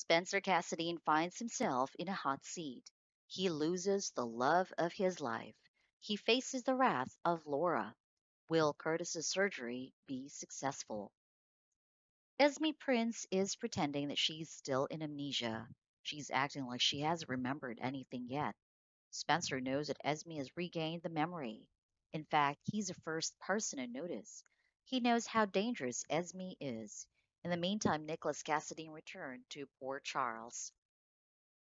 Spencer Cassadine finds himself in a hot seat. He loses the love of his life. He faces the wrath of Laura. Will Curtis's surgery be successful? Esme Prince is pretending that she's still in amnesia. She's acting like she hasn't remembered anything yet. Spencer knows that Esme has regained the memory. In fact, he's the first person to notice. He knows how dangerous Esme is. In the meantime, Nicholas Cassadine returned to Port Charles.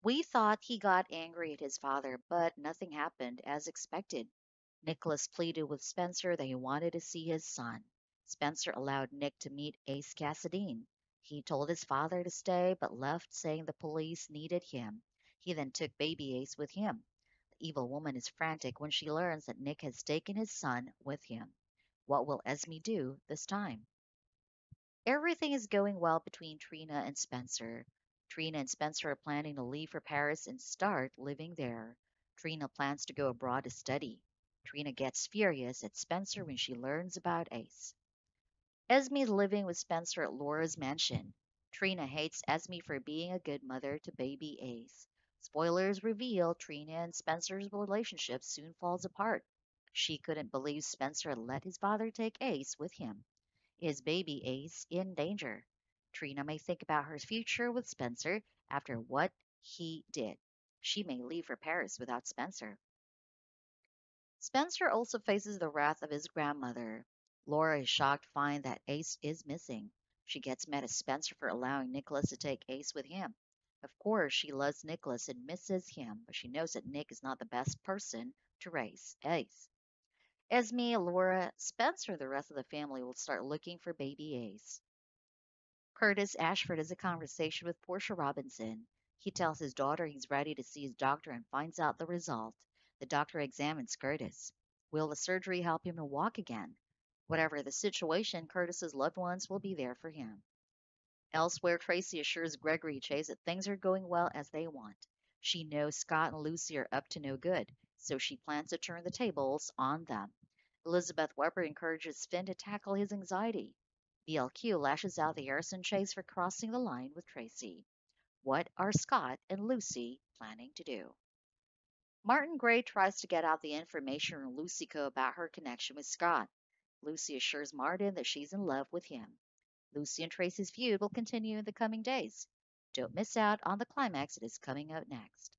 We thought he got angry at his father, but nothing happened as expected. Nicholas pleaded with Spencer that he wanted to see his son. Spencer allowed Nick to meet Ace Cassadine. He told his father to stay, but left saying the police needed him. He then took baby Ace with him. The evil woman is frantic when she learns that Nick has taken his son with him. What will Esme do this time? Everything is going well between Trina and Spencer. Trina and Spencer are planning to leave for Paris and start living there. Trina plans to go abroad to study. Trina gets furious at Spencer when she learns about Ace. Esme is living with Spencer at Laura's mansion. Trina hates Esme for being a good mother to baby Ace. Spoilers reveal Trina and Spencer's relationship soon falls apart. She couldn't believe Spencer let his father take Ace with him. Is baby Ace in danger? Trina may think about her future with Spencer after what he did. She may leave for Paris without Spencer. Spencer also faces the wrath of his grandmother. Laura is shocked to find that Ace is missing. She gets mad at Spencer for allowing Nicholas to take Ace with him. Of course, she loves Nicholas and misses him, but she knows that Nick is not the best person to raise Ace. Esme, Laura, Spencer, and the rest of the family will start looking for baby Ace. Curtis Ashford has a conversation with Portia Robinson. He tells his daughter he's ready to see his doctor and finds out the result. The doctor examines Curtis. Will the surgery help him to walk again? Whatever the situation, Curtis's loved ones will be there for him. Elsewhere, Tracy assures Gregory Chase that things are going well as they want. She knows Scott and Lucy are up to no good, so she plans to turn the tables on them. Elizabeth Webber encourages Finn to tackle his anxiety. BLQ lashes out the Harrison Chase for crossing the line with Tracy. What are Scott and Lucy planning to do? Martin Gray tries to get out the information from Lucy Coe about her connection with Scott. Lucy assures Martin that she's in love with him. Lucy and Tracy's feud will continue in the coming days. Don't miss out on the climax that is coming out next.